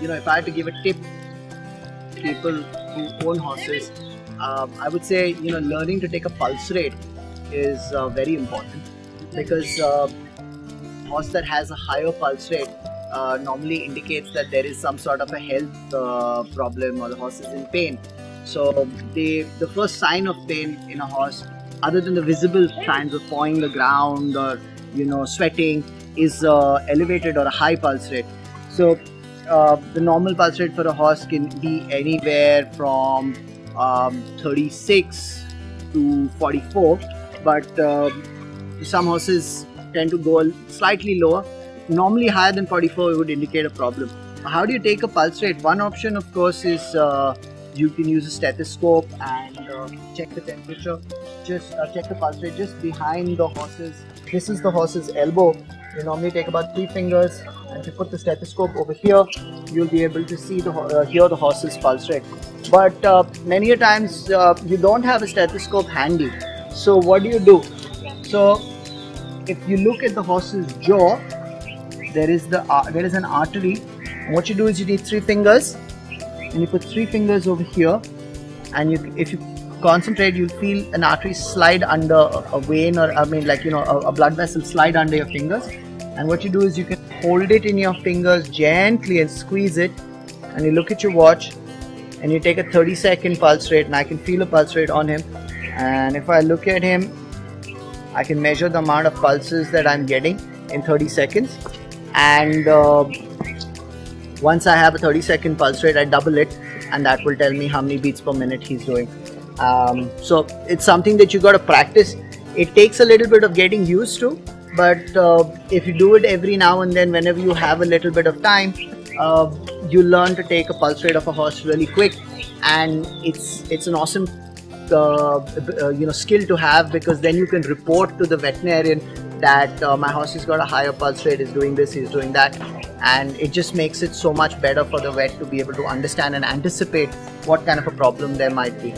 you know, if I had to give a tip to people who own horses, um, I would say, you know, learning to take a pulse rate is uh, very important because uh, horse that has a higher pulse rate uh, normally indicates that there is some sort of a health uh, problem or the horse is in pain. So the the first sign of pain in a horse, other than the visible signs of pawing the ground or you know sweating, is uh, elevated or a high pulse rate. So uh, the normal pulse rate for a horse can be anywhere from um, 36 to 44, but um, some horses tend to go slightly lower. Normally higher than 44 would indicate a problem. How do you take a pulse rate? One option, of course, is uh, you can use a stethoscope and uh, check the temperature. Just uh, check the pulse rate just behind the horse's. This is the horse's elbow. You normally take about three fingers, and if you put the stethoscope over here, you'll be able to see the uh, hear the horse's pulse rate. But uh, many a times uh, you don't have a stethoscope handy. So what do you do? So if you look at the horse's jaw, there is the uh, there is an artery. And what you do is you need three fingers, and you put three fingers over here, and you if you concentrate, you'll feel an artery slide under a, vein or I mean like you know a, a blood vessel slide under your fingers. And what you do is you can hold it in your fingers gently and squeeze it, and you look at your watch, and you take a 30 second pulse rate, and I can feel a pulse rate on him. And if I look at him, I can measure the amount of pulses that I'm getting in 30 seconds. And uh, once I have a 30 second pulse rate I double it and that will tell me how many beats per minute he's doing. Um, so it's something that you got to practice. It takes a little bit of getting used to but uh, if you do it every now and then whenever you have a little bit of time uh, you learn to take a pulse rate of a horse really quick. And it's it's an awesome uh, uh, you know skill to have because then you can report to the veterinarian that uh, my horse has got a higher pulse rate is doing this he's doing that. And it just makes it so much better for the vet to be able to understand and anticipate what kind of a problem there might be